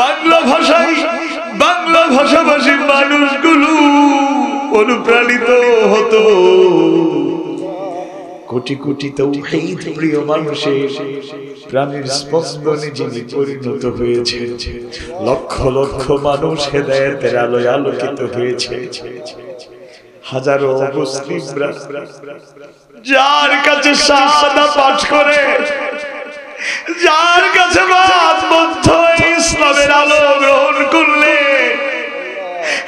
বাংলা ভাষায় বাংলা ভাষাভাষী মানুষগুলো অনুপ্রাণিত হতো। কোটি কোটি তৌহিদ প্রিয় মানুষের প্রাণের স্পন্দনে যিনি পরিণত হয়েছে লক্ষ লক্ষ মানুষ হেদায়েতের আলোয় আলোকিত হয়েছে। হাজারো মুসলিমরা যার কাছে শাহাদা পাঠ করে, যার কাছে বাদ মধ্য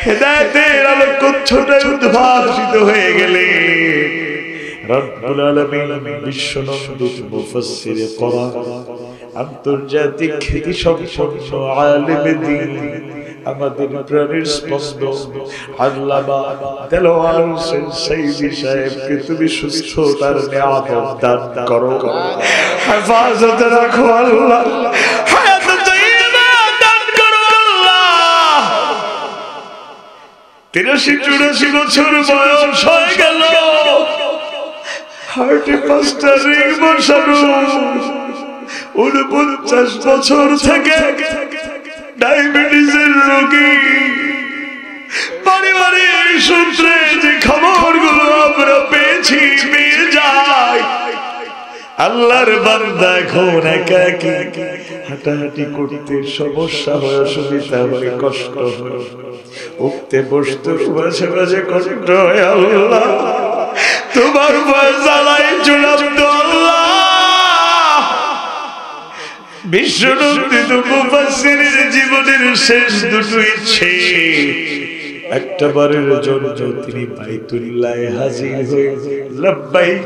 হেদায়েতের আলো কচ্ছটায় উদ্ভাসিত হয়ে গেলে রব্বুল আলামিন বিশ্বনন্দিত মুফাসসির কোরআন আন্তর্জাতিক খ্যাতি সম্পন্ন আলেম দ্বীন আমাদের প্রাণের আল্লামা দেলোয়ার হোসেন সাইদি সাহেবকে তুমি সুস্থতার নিয়ামত দান করো। হেফাজত রাখো আল্লাহ। তিরাশি চুরাশি বছর বয়স হয়ে গেল। বছর থেকে ডায়াবেটিসের রোগী। পারিবারিক সূত্রে আল্লাহর বান্দা এখন একা একা হাঁটাহাঁটি করতে সমস্যা হয়, অসুবিধা হয়, কষ্ট হয়। উঠতে, বসতে, মাঝে মাঝে কষ্ট হয়, আল্লাহ। তোমার জ্বালাই চূড়ান্ত আল্লাহ। বিশ্বনন্দিত জীবনের শেষ দুটো ইচ্ছে। একটা বারের জন্য তিনি বাইতুল্লাহ হাজির হয়ে লাব্বাইক,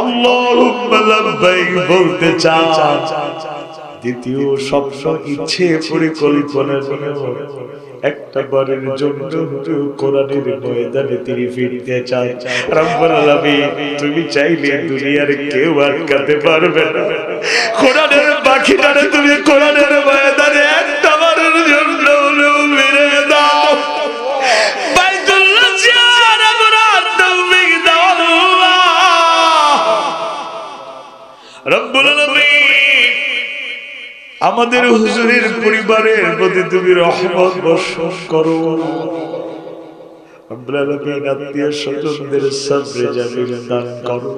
আল্লাহুম্মা লাব্বাইক বলতে চান। দ্বিতীয় স্বপ্ন ইচ্ছে পরিকল্পনা নিয়ে একটা বারের জন্য কোরআনের ময়দানে তিনি ফিরতে চান। রব্বুল আলামিন, তুমি চাইলে দুনিয়ার কেউ আটকাতে পারবে না। কোরআনের পাখিটারে তুমি কোরআনের ময়দানে একটা আমাদের হুজুরের পরিবারের প্রতি তুমি রহমত বর্ষণ করো। রব্বুল আত্মীয় স্বজনদের সবরে জামিল দান করো।